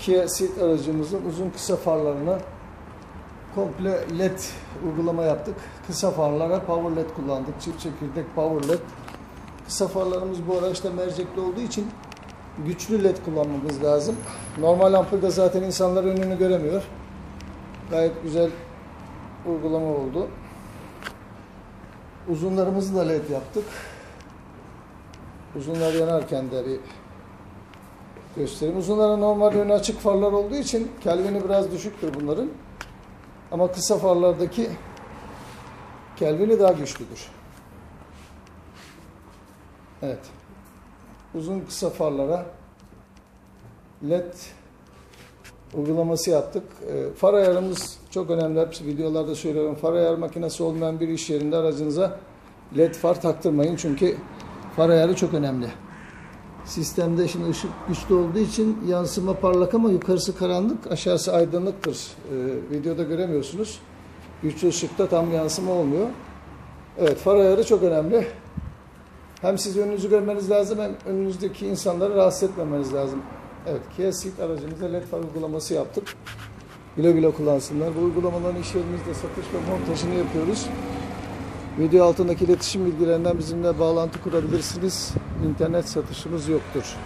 Kia Ceed aracımızın uzun kısa farlarına komple led uygulama yaptık. Kısa farlara power led kullandık. Çift çekirdek power led. Kısa farlarımız bu araçta mercekli olduğu için güçlü led kullanmamız lazım. Normal ampulde zaten insanlar önünü göremiyor. Gayet güzel uygulama oldu. Uzunlarımızı da led yaptık. Uzunlar yanarken de bir göstereyim. Uzunlara normal önü açık farlar olduğu için kelvini biraz düşüktür bunların. Ama kısa farlardaki kelvini daha güçlüdür. Evet. Uzun kısa farlara led uygulaması yaptık. E, far ayarımız çok önemli. Hepsi videolarda söylüyorum. Far ayar makinesi olmayan bir iş yerinde aracınıza led far taktırmayın. Çünkü far ayarı çok önemli. Sistemde şimdi ışık güçlü olduğu için yansıma parlak ama yukarısı karanlık, aşağısı aydınlıktır. Ee, videoda göremiyorsunuz. Güçlü ışıkta tam yansıma olmuyor. Evet, far ayarı çok önemli. Hem siz önünüzü görmeniz lazım hem önünüzdeki insanları rahatsız etmemeniz lazım. Evet, Kia aracımıza led far uygulaması yaptık. Güle güle kullansınlar. Bu uygulamaların iş yerimizde satış ve montajını yapıyoruz. Video altındaki iletişim bilgilerinden bizimle bağlantı kurabilirsiniz. İnternet satışımız yoktur.